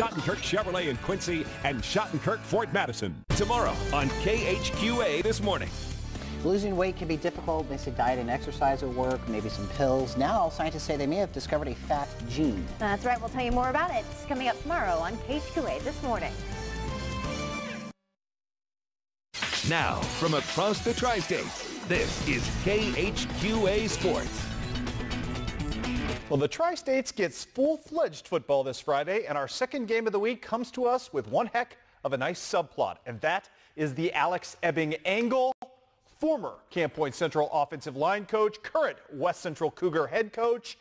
Shottenkirk Chevrolet in Quincy and Shottenkirk Fort Madison. Tomorrow on KHQA This Morning. Losing weight can be difficult. They say diet and exercise will work, maybe some pills. Now, scientists say they may have discovered a fat gene. That's right. We'll tell you more about it. It's coming up tomorrow on KHQA This Morning. Now, from across the tri-state, this is KHQA Sports. Well, the Tri-States gets full-fledged football this Friday, and our second game of the week comes to us with one heck of a nice subplot, and that is the Alex Ebbing angle. Former Camp Point Central offensive line coach, current West Central Cougar head coach.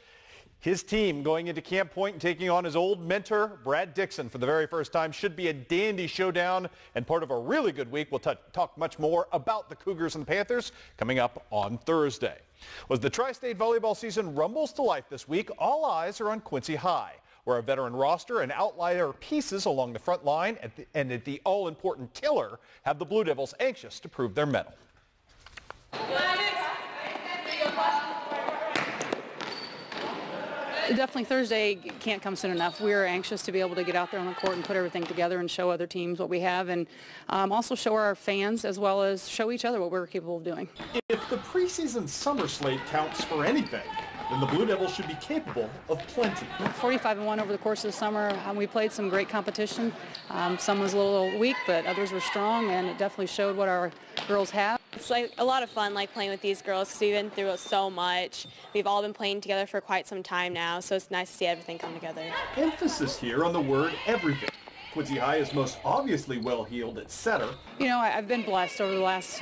His team going into Camp Point and taking on his old mentor, Brad Dixon, for the very first time. Should be a dandy showdown and part of a really good week. We'll talk much more about the Cougars and the Panthers coming up on Thursday. As the Tri-State volleyball season rumbles to life this week, all eyes are on Quincy High, where a veteran roster and outlier pieces along the front line at the, and at the all-important tiller have the Blue Devils anxious to prove their mettle. Definitely Thursday can't come soon enough. We're anxious to be able to get out there on the court and put everything together and show other teams what we have and um, also show our fans as well as show each other what we're capable of doing. If the preseason summer slate counts for anything, then the Blue Devils should be capable of plenty. 45 and 1 over the course of the summer. Um, we played some great competition. Um, some was a little weak, but others were strong, and it definitely showed what our girls have. It's like a lot of fun like playing with these girls because we've been through so much. We've all been playing together for quite some time now, so it's nice to see everything come together. Emphasis here on the word everything. Quincy High is most obviously well-heeled at setter. You know, I've been blessed over the last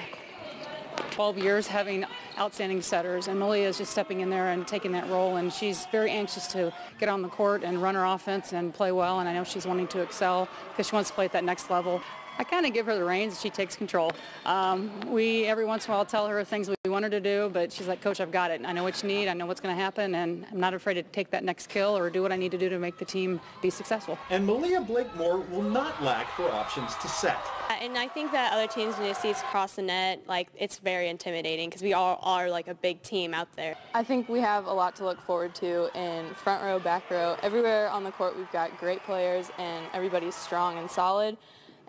12 years having outstanding setters, and Malia is just stepping in there and taking that role, and she's very anxious to get on the court and run her offense and play well, and I know she's wanting to excel because she wants to play at that next level. I kind of give her the reins. And she takes control. Um, we every once in a while tell her things we want her to do, but she's like, Coach, I've got it. I know what you need. I know what's going to happen, and I'm not afraid to take that next kill or do what I need to do to make the team be successful. And Malia Blakemore will not lack for options to set. And I think that other teams when they see us cross the net, like it's very intimidating because we all are like a big team out there. I think we have a lot to look forward to in front row, back row. Everywhere on the court we've got great players and everybody's strong and solid.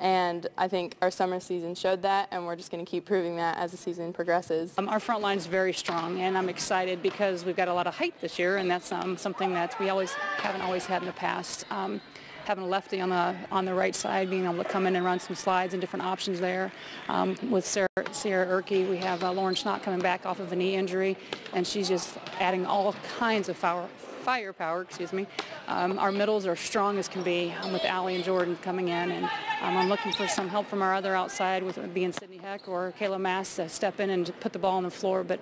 And I think our summer season showed that, and we're just going to keep proving that as the season progresses. Um, our front line is very strong, and I'm excited because we've got a lot of height this year, and that's um, something that we always haven't always had in the past. Um, having a lefty on the on the right side, being able to come in and run some slides and different options there. Um, with Sarah, Sarah Erke, we have uh, Lauren Schnack coming back off of a knee injury, and she's just adding all kinds of power, firepower, excuse me. Um, our middles are strong as can be um, with Allie and Jordan coming in, and um, I'm looking for some help from our other outside, with being Sydney Heck or Kayla Mass to step in and put the ball on the floor. But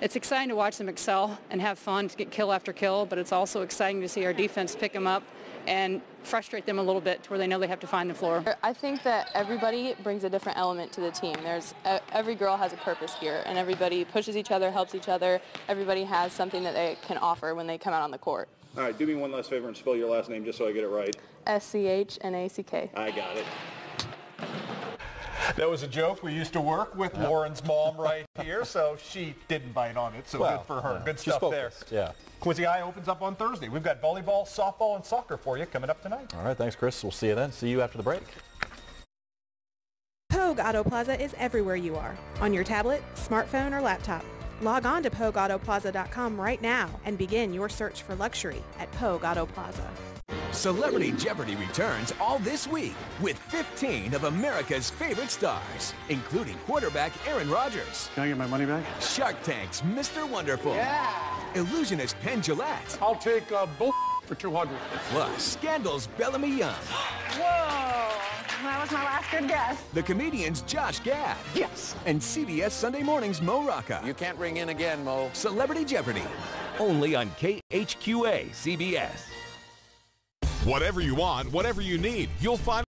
it's exciting to watch them excel and have fun to get kill after kill, but it's also exciting to see our defense pick them up and frustrate them a little bit to where they know they have to find the floor. I think that everybody brings a different element to the team. There's every girl has a purpose here, and everybody pushes each other, helps each other. Everybody has something that they can offer when they come out on the court. All right, do me one last favor and spell your last name just so I get it right. S-C-H-N-A-C-K. I got it. That was a joke. We used to work with yep. Lauren's mom right here, so she didn't bite on it. So well, good for her. Yeah. Good stuff there. Yeah. Quincy High opens up on Thursday. We've got volleyball, softball, and soccer for you coming up tonight. All right, thanks, Chris. We'll see you then. See you after the break. Pogue Auto Plaza is everywhere you are, on your tablet, smartphone, or laptop. Log on to PogueAutoPlaza.com right now and begin your search for luxury at Pogue Auto Plaza. Celebrity Jeopardy returns all this week with 15 of America's favorite stars, including quarterback Aaron Rodgers. Can I get my money back? Shark Tank's Mr. Wonderful. Yeah. Illusionist Penn Jillette. I'll take uh, both for 200. Plus, Scandal's Bellamy Young. Whoa. That was my last good guess. The comedians Josh Gad. Yes. And CBS Sunday Morning's Mo Rocca. You can't ring in again, Mo. Celebrity Jeopardy. Only on KHQA CBS. Whatever you want, whatever you need, you'll find